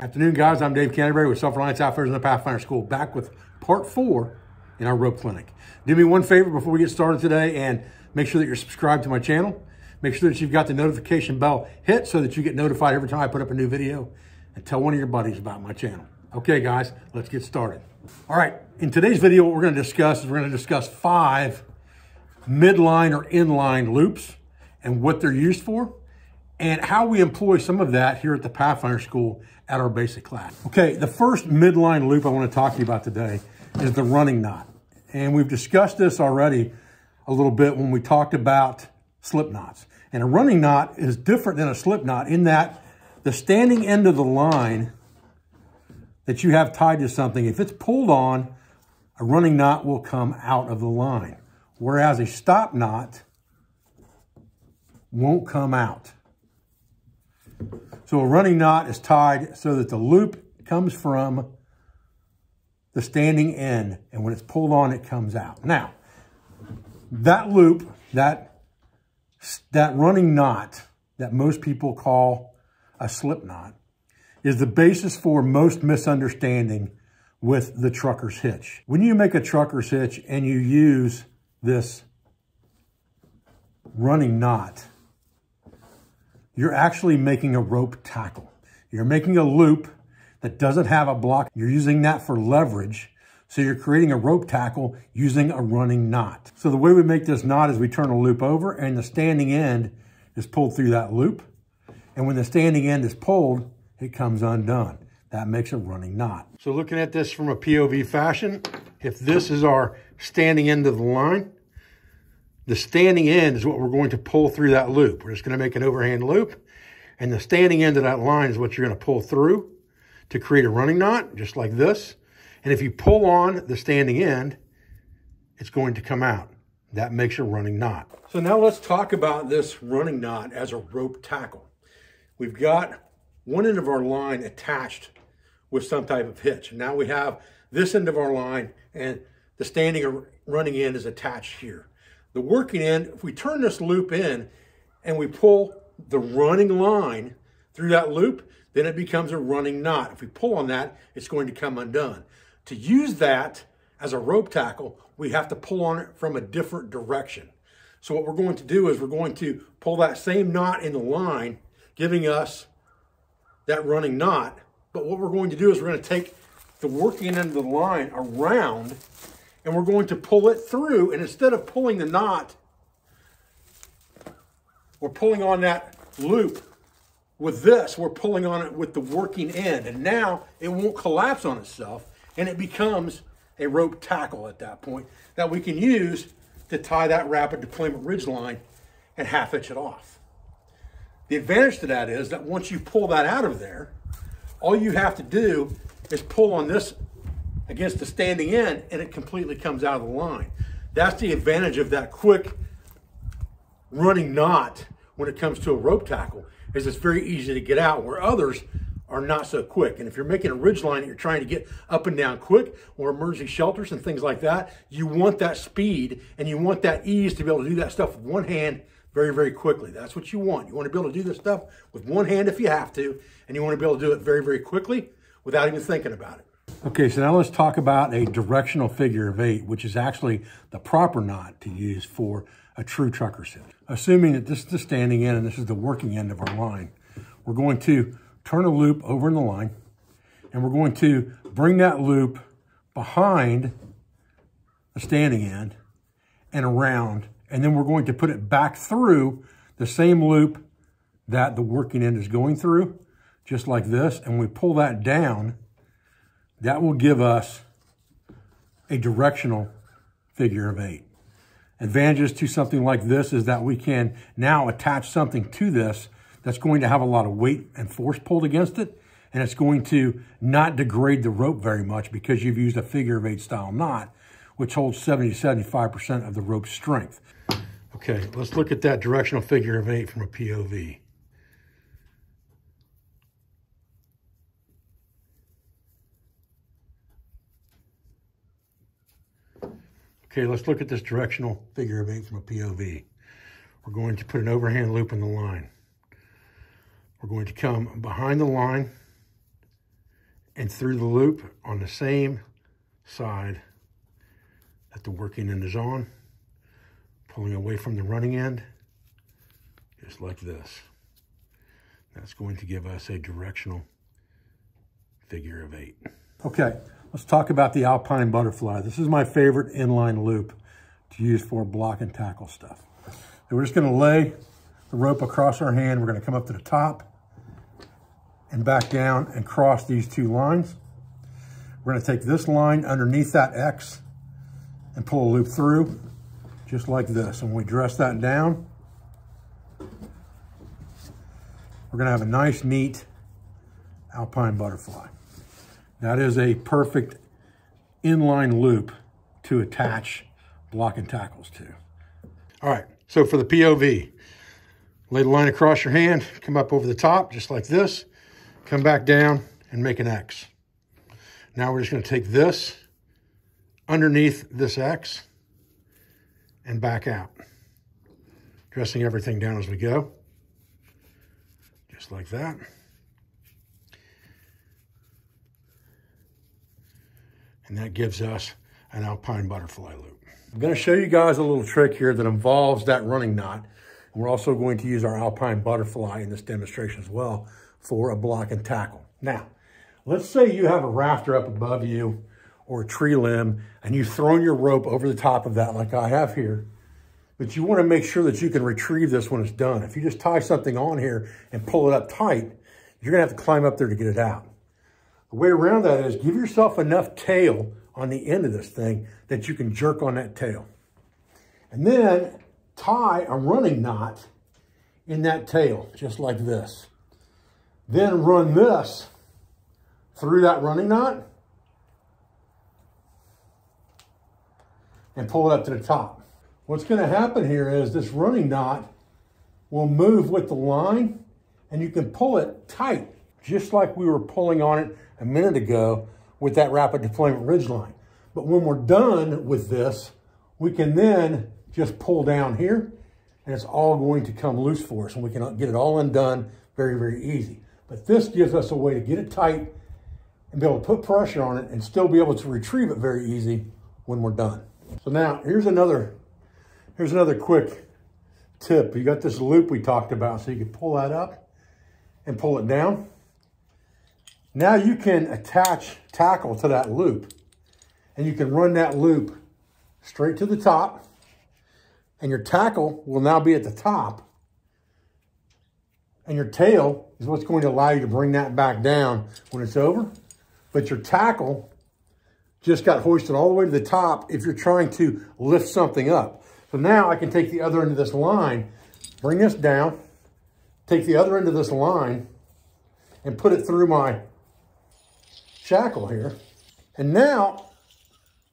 Afternoon, guys. I'm Dave Canterbury with Self-Reliance Outfitters and the Pathfinder School, back with part four in our rope clinic. Do me one favor before we get started today and make sure that you're subscribed to my channel. Make sure that you've got the notification bell hit so that you get notified every time I put up a new video and tell one of your buddies about my channel. Okay, guys, let's get started. All right, in today's video, what we're gonna discuss is we're gonna discuss five midline or inline loops and what they're used for and how we employ some of that here at the Pathfinder School at our basic class. Okay, the first midline loop I want to talk to you about today is the running knot. And we've discussed this already a little bit when we talked about slip knots. And a running knot is different than a slip knot in that the standing end of the line that you have tied to something, if it's pulled on, a running knot will come out of the line. Whereas a stop knot won't come out. So a running knot is tied so that the loop comes from the standing end. And when it's pulled on, it comes out. Now, that loop, that, that running knot that most people call a slip knot is the basis for most misunderstanding with the trucker's hitch. When you make a trucker's hitch and you use this running knot, you're actually making a rope tackle. You're making a loop that doesn't have a block. You're using that for leverage. So you're creating a rope tackle using a running knot. So the way we make this knot is we turn a loop over and the standing end is pulled through that loop. And when the standing end is pulled, it comes undone. That makes a running knot. So looking at this from a POV fashion, if this is our standing end of the line, the standing end is what we're going to pull through that loop. We're just going to make an overhand loop. And the standing end of that line is what you're going to pull through to create a running knot, just like this. And if you pull on the standing end, it's going to come out. That makes a running knot. So now let's talk about this running knot as a rope tackle. We've got one end of our line attached with some type of hitch. Now we have this end of our line and the standing or running end is attached here. The working end, if we turn this loop in and we pull the running line through that loop, then it becomes a running knot. If we pull on that, it's going to come undone. To use that as a rope tackle, we have to pull on it from a different direction. So what we're going to do is we're going to pull that same knot in the line, giving us that running knot. But what we're going to do is we're going to take the working end of the line around and we're going to pull it through. And instead of pulling the knot, we're pulling on that loop. With this, we're pulling on it with the working end. And now it won't collapse on itself and it becomes a rope tackle at that point that we can use to tie that rapid deployment ridge line and half hitch it off. The advantage to that is that once you pull that out of there, all you have to do is pull on this against the standing end and it completely comes out of the line. That's the advantage of that quick running knot when it comes to a rope tackle is it's very easy to get out where others are not so quick. And if you're making a ridge line and you're trying to get up and down quick or emergency shelters and things like that, you want that speed and you want that ease to be able to do that stuff with one hand very, very quickly. That's what you want. You want to be able to do this stuff with one hand if you have to, and you want to be able to do it very, very quickly without even thinking about it. Okay, so now let's talk about a directional figure of eight, which is actually the proper knot to use for a true trucker's hitch. Assuming that this is the standing end and this is the working end of our line, we're going to turn a loop over in the line and we're going to bring that loop behind the standing end and around, and then we're going to put it back through the same loop that the working end is going through, just like this, and we pull that down that will give us a directional figure of eight. Advantages to something like this is that we can now attach something to this that's going to have a lot of weight and force pulled against it. And it's going to not degrade the rope very much because you've used a figure of eight style knot, which holds 70 to 75% of the rope's strength. Okay, let's look at that directional figure of eight from a POV. Okay, let's look at this directional figure of eight from a POV. We're going to put an overhand loop in the line. We're going to come behind the line and through the loop on the same side that the working end is on, pulling away from the running end, just like this. That's going to give us a directional figure of eight. Okay, let's talk about the Alpine Butterfly. This is my favorite inline loop to use for block and tackle stuff. And we're just gonna lay the rope across our hand. We're gonna come up to the top and back down and cross these two lines. We're gonna take this line underneath that X and pull a loop through, just like this. And when we dress that down, we're gonna have a nice, neat alpine butterfly. That is a perfect inline loop to attach block and tackles to. All right, so for the POV, lay the line across your hand, come up over the top, just like this, come back down and make an X. Now we're just gonna take this underneath this X and back out. Dressing everything down as we go, just like that. And that gives us an alpine butterfly loop. I'm gonna show you guys a little trick here that involves that running knot. And we're also going to use our alpine butterfly in this demonstration as well for a block and tackle. Now, let's say you have a rafter up above you or a tree limb and you've thrown your rope over the top of that like I have here, but you wanna make sure that you can retrieve this when it's done. If you just tie something on here and pull it up tight, you're gonna have to climb up there to get it out. The way around that is give yourself enough tail on the end of this thing that you can jerk on that tail. And then tie a running knot in that tail, just like this. Then run this through that running knot and pull it up to the top. What's gonna happen here is this running knot will move with the line and you can pull it tight, just like we were pulling on it a minute ago with that rapid deployment ridge line. But when we're done with this, we can then just pull down here and it's all going to come loose for us and we can get it all undone very, very easy. But this gives us a way to get it tight and be able to put pressure on it and still be able to retrieve it very easy when we're done. So now here's another, here's another quick tip. You got this loop we talked about, so you can pull that up and pull it down. Now you can attach tackle to that loop and you can run that loop straight to the top and your tackle will now be at the top and your tail is what's going to allow you to bring that back down when it's over. But your tackle just got hoisted all the way to the top if you're trying to lift something up. So now I can take the other end of this line, bring this down, take the other end of this line and put it through my shackle here. And now,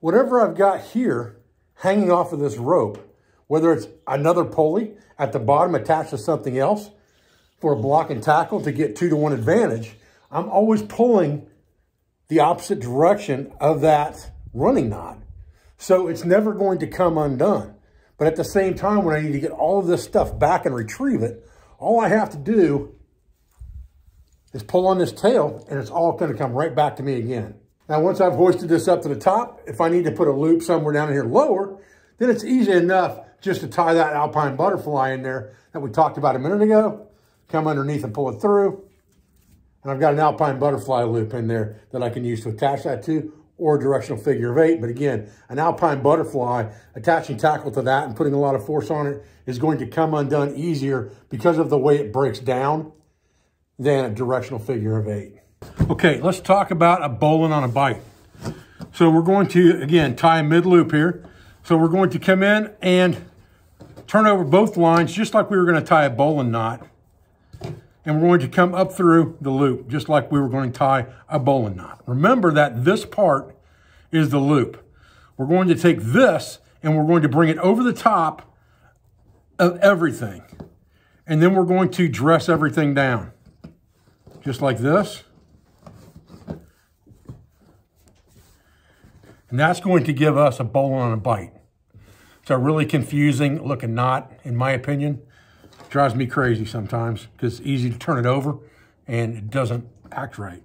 whatever I've got here hanging off of this rope, whether it's another pulley at the bottom attached to something else for a block and tackle to get two to one advantage, I'm always pulling the opposite direction of that running knot. So it's never going to come undone. But at the same time, when I need to get all of this stuff back and retrieve it, all I have to do is pull on this tail and it's all gonna come right back to me again. Now, once I've hoisted this up to the top, if I need to put a loop somewhere down here lower, then it's easy enough just to tie that alpine butterfly in there that we talked about a minute ago, come underneath and pull it through. And I've got an alpine butterfly loop in there that I can use to attach that to or a directional figure of eight. But again, an alpine butterfly, attaching tackle to that and putting a lot of force on it is going to come undone easier because of the way it breaks down than a directional figure of eight. Okay, let's talk about a bowline on a bite. So we're going to, again, tie a mid loop here. So we're going to come in and turn over both lines just like we were going to tie a bowline knot. And we're going to come up through the loop just like we were going to tie a bowline knot. Remember that this part is the loop. We're going to take this and we're going to bring it over the top of everything. And then we're going to dress everything down just like this. And that's going to give us a bowline on a bite. It's a really confusing looking knot, in my opinion. It Drives me crazy sometimes because it's easy to turn it over and it doesn't act right.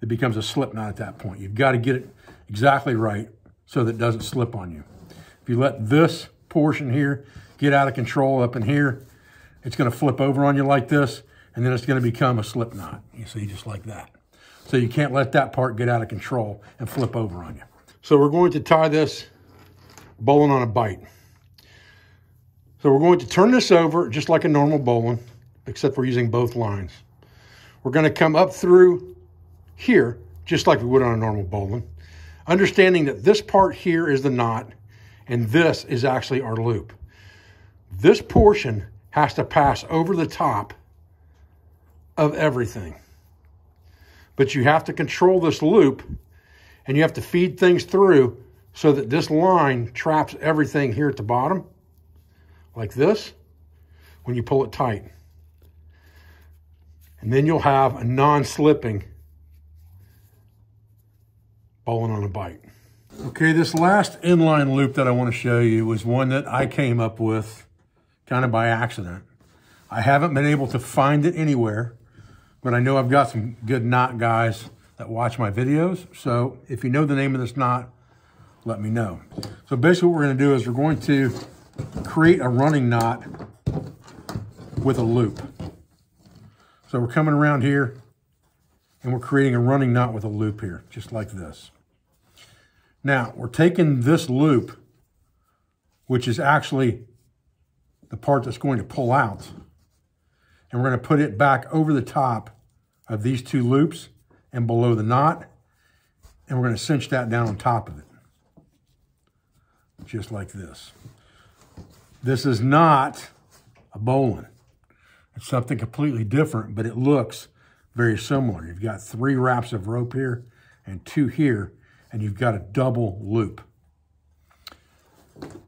it becomes a slip knot at that point. You've got to get it exactly right so that it doesn't slip on you. If you let this portion here get out of control up in here, it's going to flip over on you like this, and then it's going to become a slip knot. You see, just like that. So you can't let that part get out of control and flip over on you. So we're going to tie this bowline on a bite. So we're going to turn this over just like a normal bowline, except we're using both lines. We're going to come up through here, just like we would on a normal bowline, understanding that this part here is the knot, and this is actually our loop. This portion has to pass over the top of everything. But you have to control this loop and you have to feed things through so that this line traps everything here at the bottom, like this, when you pull it tight. And then you'll have a non-slipping bowline on a bite. Okay, this last inline loop that I want to show you was one that I came up with kind of by accident. I haven't been able to find it anywhere, but I know I've got some good knot guys that watch my videos. So if you know the name of this knot, let me know. So basically what we're gonna do is we're going to create a running knot with a loop. So we're coming around here and we're creating a running knot with a loop here, just like this. Now, we're taking this loop, which is actually the part that's going to pull out, and we're to put it back over the top of these two loops and below the knot, and we're going to cinch that down on top of it, just like this. This is not a bowline. It's something completely different, but it looks very similar. You've got three wraps of rope here and two here, and you've got a double loop.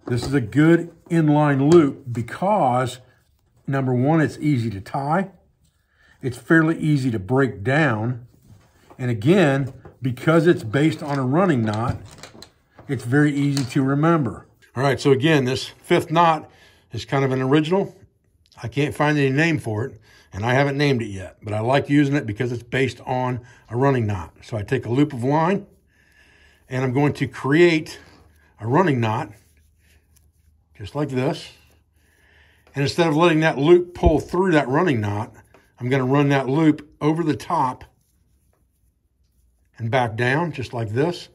This is a good inline loop because number one, it's easy to tie. It's fairly easy to break down. And again, because it's based on a running knot, it's very easy to remember. All right, so again, this fifth knot is kind of an original. I can't find any name for it, and I haven't named it yet, but I like using it because it's based on a running knot. So I take a loop of line, and I'm going to create a running knot just like this. And instead of letting that loop pull through that running knot, I'm going to run that loop over the top and back down just like this,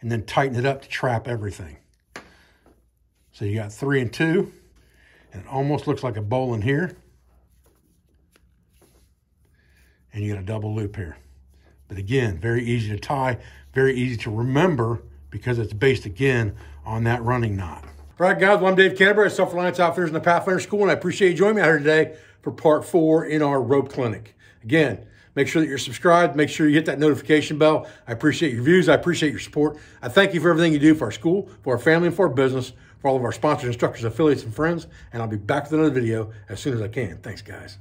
and then tighten it up to trap everything. So you got three and two, and it almost looks like a bowline here. And you got a double loop here. But again, very easy to tie, very easy to remember because it's based again on that running knot. All right, guys, well, I'm Dave Canterbury, Self Reliance Outfitters in the Pathfinder School, and I appreciate you joining me out here today for part four in our rope clinic. Again, make sure that you're subscribed. Make sure you hit that notification bell. I appreciate your views. I appreciate your support. I thank you for everything you do for our school, for our family, and for our business, for all of our sponsors, instructors, affiliates, and friends. And I'll be back with another video as soon as I can. Thanks, guys.